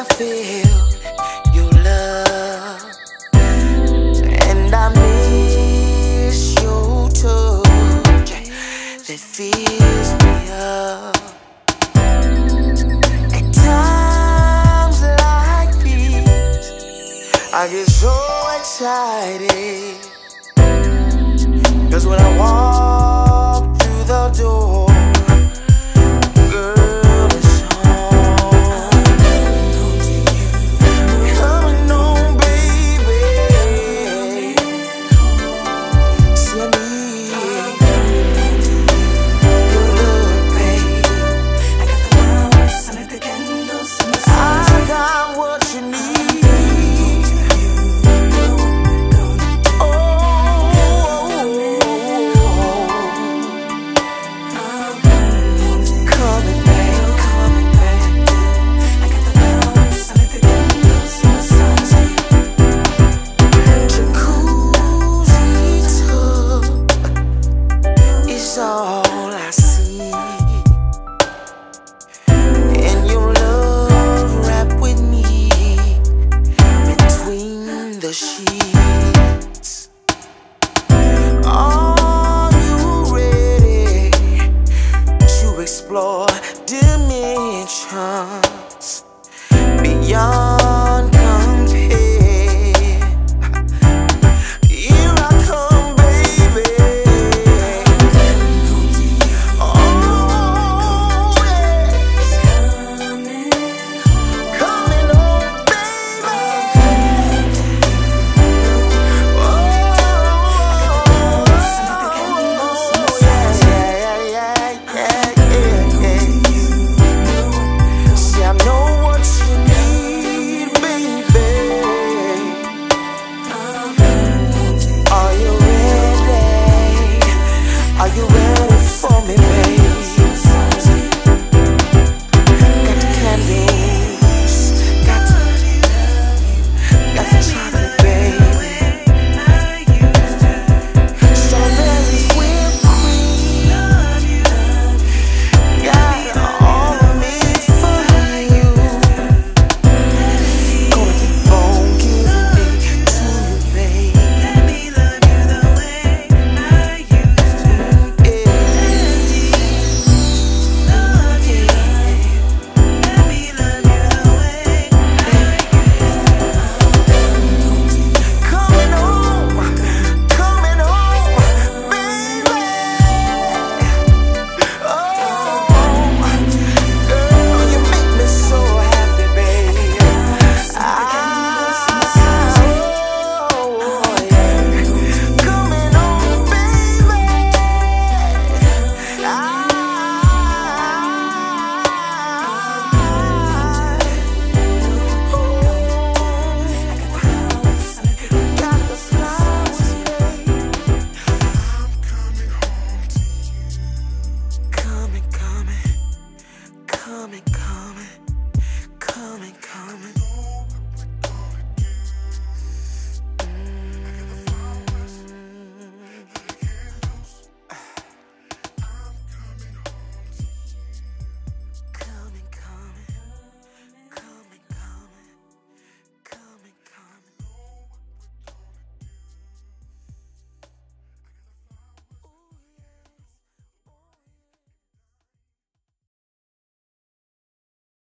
I feel your love. And I miss you too. That fills me up. At times like these I get so excited. Cause when I walk through the door coming, coming, coming, coming.